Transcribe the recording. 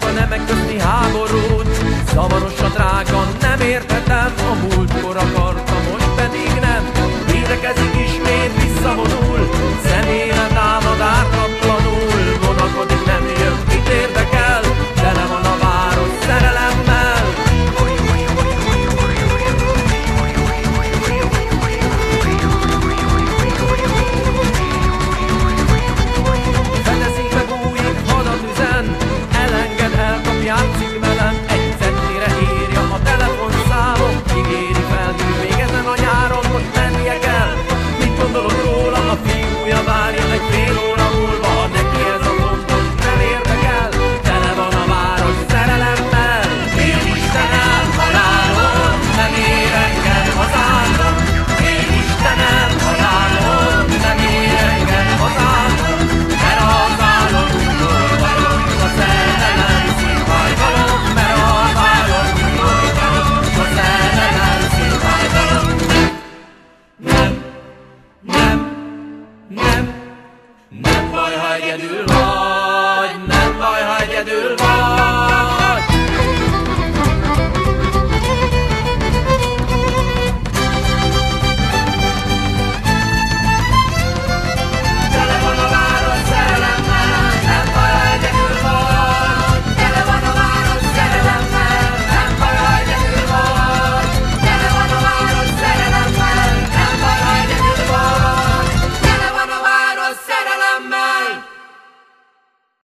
a nemek közti háborút. Zavaros a drága, Jaya Durga.